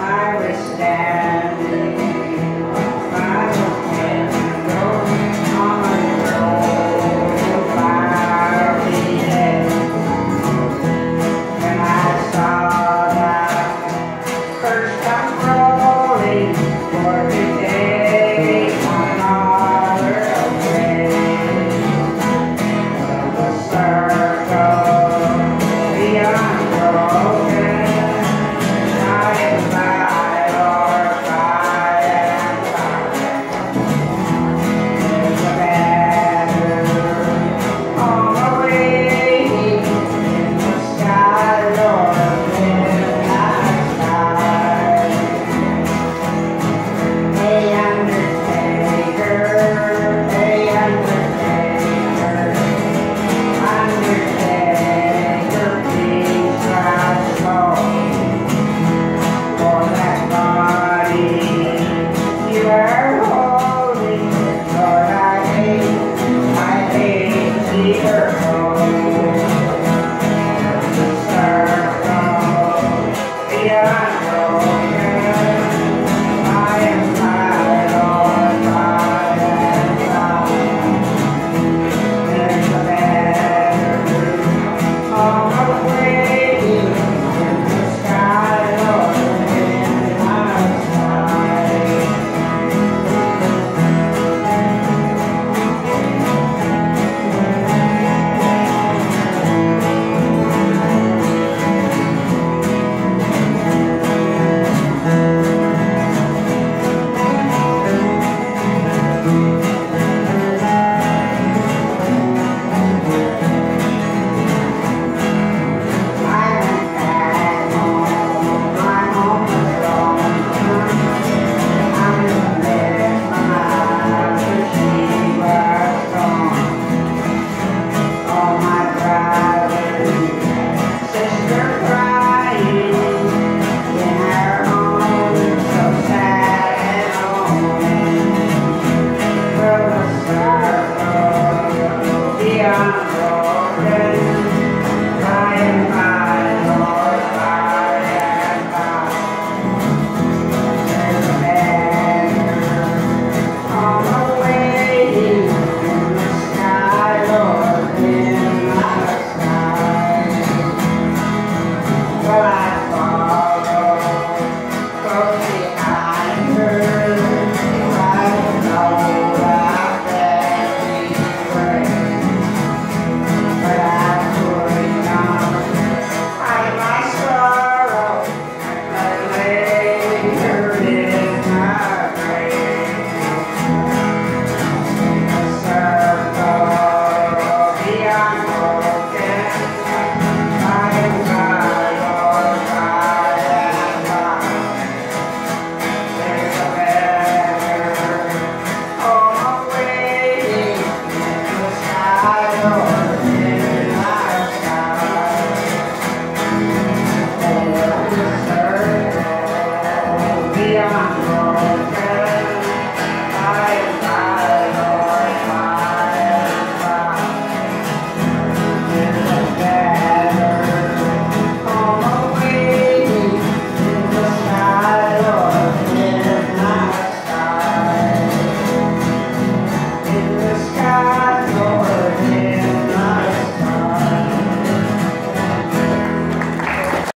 I wish that. Yeah.